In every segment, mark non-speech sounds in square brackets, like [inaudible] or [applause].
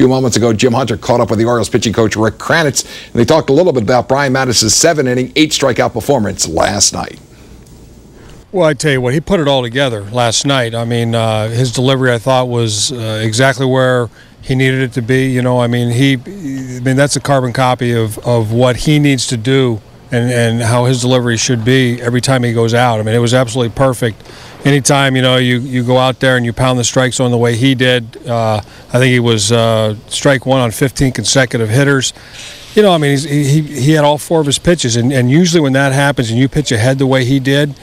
few moments ago, Jim Hunter caught up with the Orioles pitching coach Rick Kranitz, and they talked a little bit about Brian Matusz's seven inning, eight strikeout performance last night. Well, I tell you what, he put it all together last night. I mean, uh, his delivery I thought was uh, exactly where he needed it to be. You know, I mean, he, I mean, that's a carbon copy of, of what he needs to do and, and how his delivery should be every time he goes out. I mean, it was absolutely perfect. Anytime, you know, you, you go out there and you pound the strike zone the way he did, uh, I think he was uh, strike one on 15 consecutive hitters. You know, I mean, he, he had all four of his pitches, and, and usually when that happens and you pitch ahead the way he did,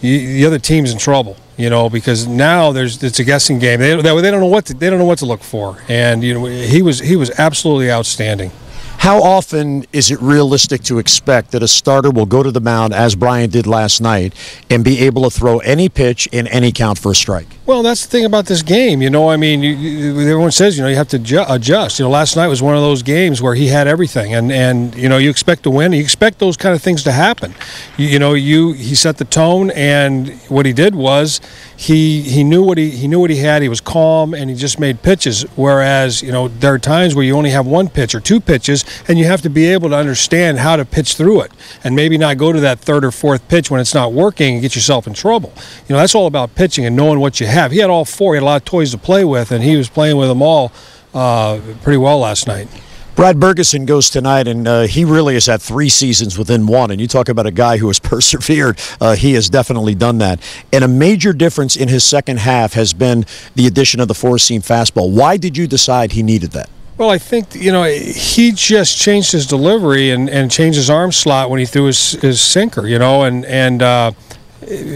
you, the other team's in trouble you know, because now there's it's a guessing game. They, they, don't know what to, they don't know what to look for, and you know he was he was absolutely outstanding. How often is it realistic to expect that a starter will go to the mound, as Brian did last night, and be able to throw any pitch in any count for a strike? Well, that's the thing about this game. You know, I mean, you, you, everyone says, you know, you have to ju- adjust. You know, last night was one of those games where he had everything, and, and you know, you expect to win. You expect those kind of things to happen. You, you know, you he set the tone, and what he did was he he knew what he he knew what he had. He was calm, and he just made pitches. Whereas, you know, there are times where you only have one pitch or two pitches and you have to be able to understand how to pitch through it and maybe not go to that third or fourth pitch when it's not working and get yourself in trouble. You know, that's all about pitching and knowing what you have. He had all four, he had a lot of toys to play with, and he was playing with them all uh, pretty well last night. Brad Bergesen goes tonight, and uh, he really has had three seasons within one. And you talk about a guy who has [laughs] persevered. Uh, he has definitely done that. And a major difference in his second half has been the addition of the four seam fastball. Why did you decide he needed that? Well, I think you know he just changed his delivery and, and changed his arm slot when he threw his, his sinker. You know, and and uh,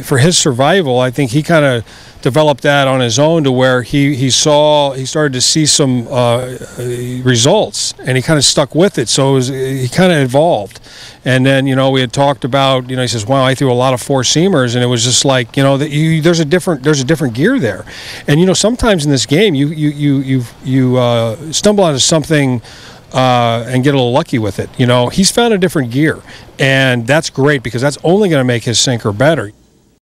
for his survival, I think he kind of developed that on his own to where he, he saw he started to see some uh, results and he kind of stuck with it. So it was, he kind of evolved. And then you know we had talked about you know he says wow I threw a lot of four seamers and it was just like you know that you there's a different there's a different gear there. And you know sometimes in this game you you you you you uh, stumble onto something uh, and get a little lucky with it. You know, he's found a different gear, and that's great because that's only going to make his sinker better.